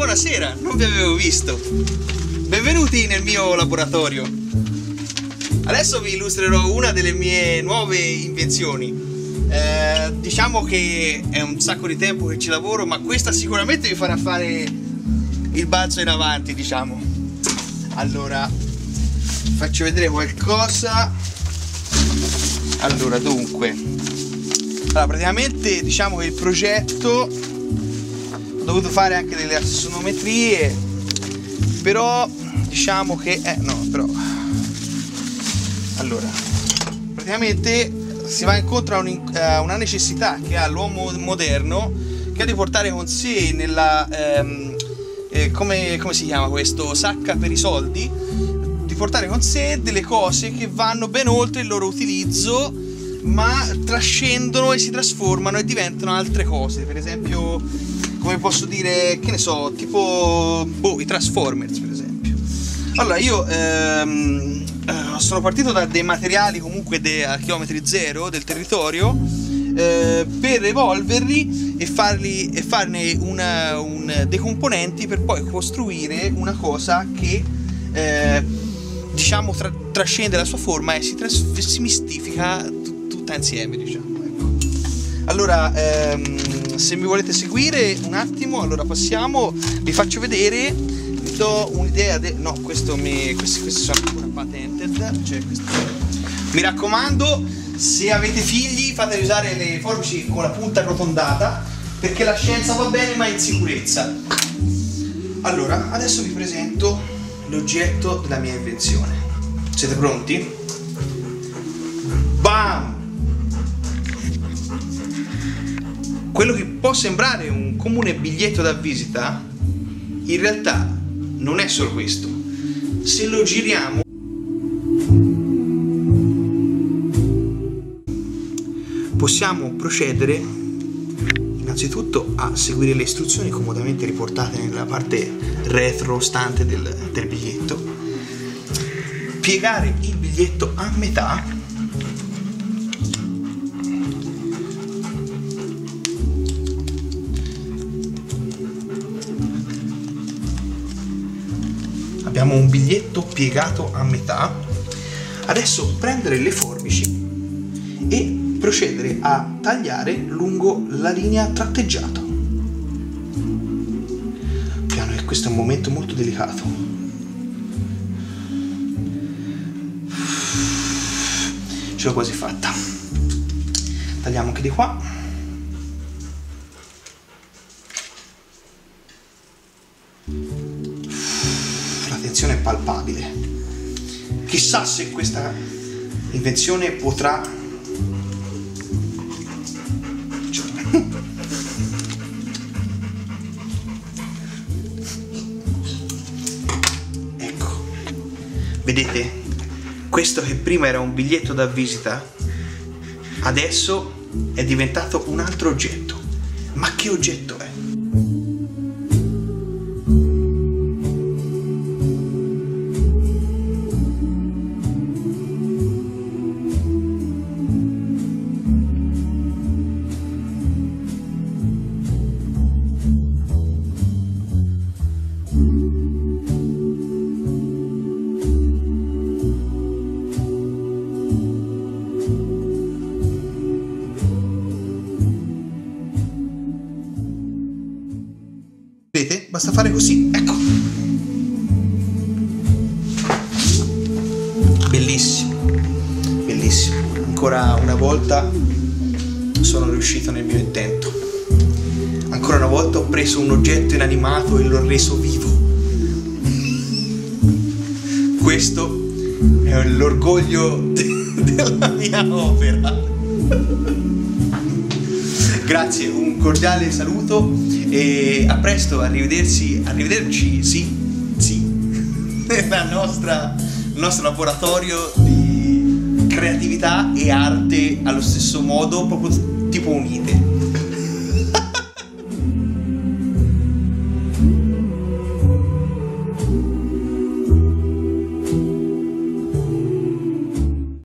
buonasera, non vi avevo visto. Benvenuti nel mio laboratorio. Adesso vi illustrerò una delle mie nuove invenzioni. Eh, diciamo che è un sacco di tempo che ci lavoro, ma questa sicuramente vi farà fare il balzo in avanti, diciamo. Allora, faccio vedere qualcosa. Allora, dunque. Allora, praticamente diciamo che il progetto dovuto fare anche delle assonometrie, però diciamo che eh no, però allora, praticamente si va incontro a, un, a una necessità che ha l'uomo moderno che è di portare con sé nella ehm, eh, come, come si chiama questo? Sacca per i soldi di portare con sé delle cose che vanno ben oltre il loro utilizzo ma trascendono e si trasformano e diventano altre cose. Per esempio come posso dire che ne so tipo boh, i Transformers per esempio. Allora io ehm, eh, sono partito da dei materiali comunque de, a chilometri zero del territorio eh, per evolverli e, farli, e farne una, un, dei componenti per poi costruire una cosa che eh, diciamo tra, trascende la sua forma e si, tras- si mistifica tutta insieme diciamo ecco. allora ehm, se mi volete seguire un attimo allora passiamo vi faccio vedere vi do un'idea de- no questo mi questi, questi sono ancora patented cioè mi raccomando se avete figli fateli usare le forbici con la punta arrotondata perché la scienza va bene ma in sicurezza allora adesso vi presento l'oggetto della mia invenzione siete pronti? Bam! Quello che può sembrare un comune biglietto da visita in realtà non è solo questo. Se lo giriamo possiamo procedere innanzitutto a seguire le istruzioni comodamente riportate nella parte retrostante del, del biglietto, piegare il biglietto a metà abbiamo un biglietto piegato a metà adesso prendere le forbici e procedere a tagliare lungo la linea tratteggiato. Piano che questo è un momento molto delicato. Ce l'ho quasi fatta. Tagliamo anche di qua. Palpabile. Chissà se questa invenzione potrà ecco, vedete, questo che prima era un biglietto da visita, adesso è diventato un altro oggetto. Ma che oggetto è? Basta fare così, ecco. Bellissimo, bellissimo. Ancora una volta sono riuscito nel mio intento. Ancora una volta ho preso un oggetto inanimato e l'ho reso vivo. Questo è l'orgoglio de- della mia opera. Grazie, un cordiale saluto e a presto, arrivederci, arrivederci, sì, sì, nel nostro laboratorio di creatività e arte allo stesso modo, proprio tipo unite.